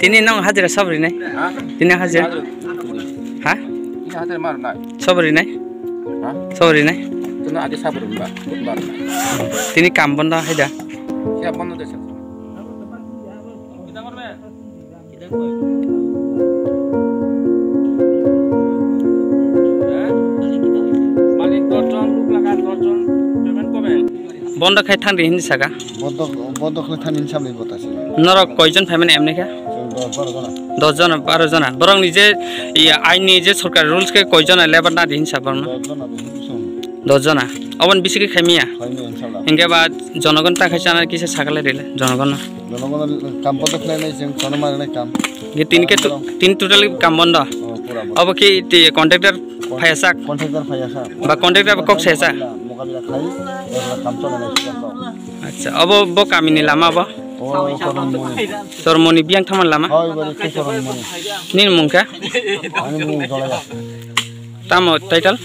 Tini nong hajira sabri nai. Tini hajira. Ha? Sabri nai. Sabri nai. Tini kam bonda haida. বন্ধ খাই থাকি হিন্দি চাকা বন্ধক থানি সামনে বতাছে নরক কয়জন ফ্যামিলি এমনি খা দশজন বারোজন বরং নিজে আইনি যে সরকার রুলস কে কয়জন লেবার না দিন সাবার না দশজন অবন বেশিকে খাইমিয়া ইনকে বা জনগণ তা খাইছে না কিসে ছাগলে দিলে জনগণ জনগণের কাম বন্ধ খেলাই নাই जों কোনো মারে নাই কাম তিনকে তিন টোটালি কাম বন্ধ अब कि कन्ट्रेक्टर फायासा কন্ট্রাক্টর ফাইয়াসা বা कन्ट्रेक्टर কক सायसा আচ্ছা অব কামিনী লামা অব তোর মনি। বিয়ং থামান লামা। নিন মুখা তাম টাইটাল?